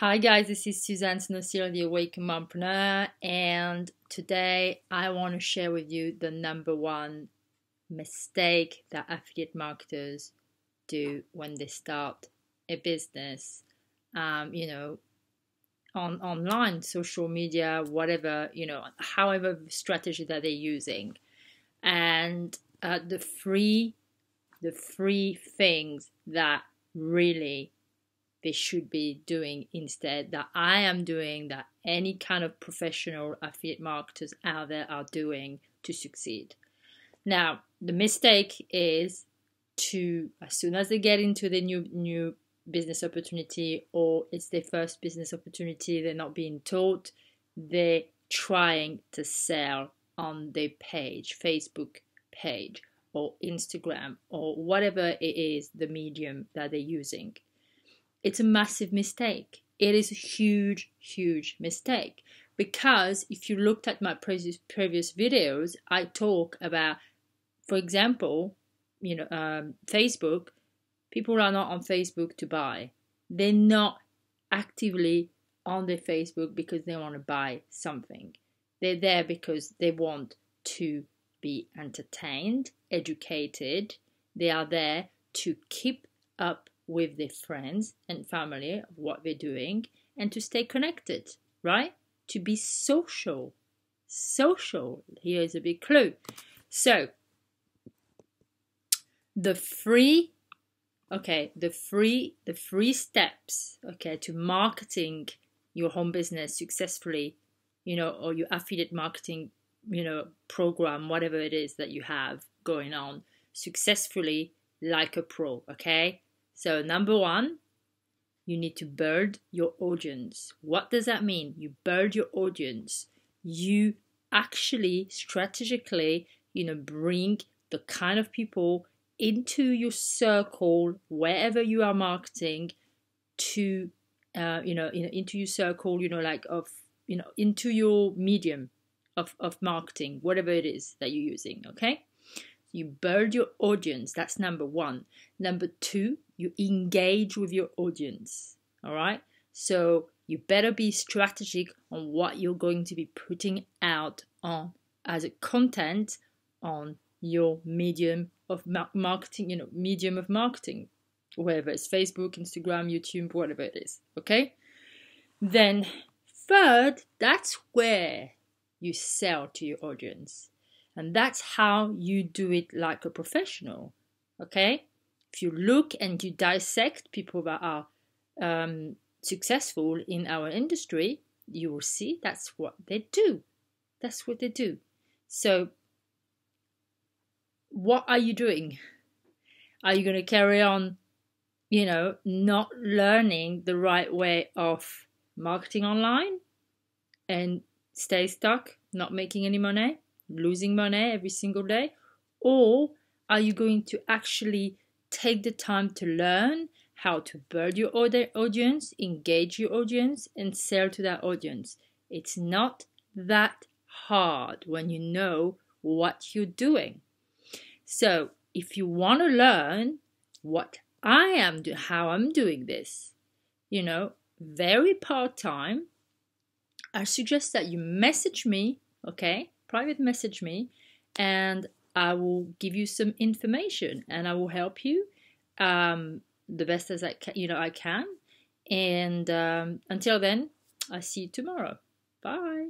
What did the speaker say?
Hi guys, this is Susanne Snowsill, the Awakened Mumpreneur, and today I want to share with you the number one mistake that affiliate marketers do when they start a business. Um, you know, on online, social media, whatever, you know, however strategy that they're using, and uh, the free, the free things that really they should be doing instead that I am doing that any kind of professional affiliate marketers out there are doing to succeed. Now, the mistake is to as soon as they get into the new new business opportunity or it's their first business opportunity, they're not being taught, they're trying to sell on their page, Facebook page or Instagram or whatever it is the medium that they're using it's a massive mistake. It is a huge, huge mistake because if you looked at my previous previous videos, I talk about, for example, you know, um, Facebook. People are not on Facebook to buy. They're not actively on their Facebook because they want to buy something. They're there because they want to be entertained, educated. They are there to keep up with their friends and family of what they're doing and to stay connected, right? To be social. Social. Here is a big clue. So, the free okay the free the free steps okay to marketing your home business successfully you know or your affiliate marketing you know program whatever it is that you have going on successfully like a pro okay so, number one, you need to build your audience. What does that mean? You build your audience. You actually strategically, you know, bring the kind of people into your circle wherever you are marketing to uh, you know, into your circle, you know, like of you know, into your medium of, of marketing, whatever it is that you're using, okay? You build your audience. That's number one. Number two, you engage with your audience. All right. So you better be strategic on what you're going to be putting out on as a content on your medium of marketing, you know, medium of marketing, whether it's Facebook, Instagram, YouTube, whatever it is. Okay. Then, third, that's where you sell to your audience. And that's how you do it like a professional. Okay? If you look and you dissect people that are um, successful in our industry, you will see that's what they do. That's what they do. So, what are you doing? Are you going to carry on, you know, not learning the right way of marketing online and stay stuck, not making any money? losing money every single day? Or are you going to actually take the time to learn how to build your audience, engage your audience, and sell to that audience? It's not that hard when you know what you're doing. So, if you want to learn what I am how I'm doing this, you know, very part time, I suggest that you message me, okay? private message me and I will give you some information and I will help you um, the best as I can, you know I can. And um, until then, I'll see you tomorrow. Bye.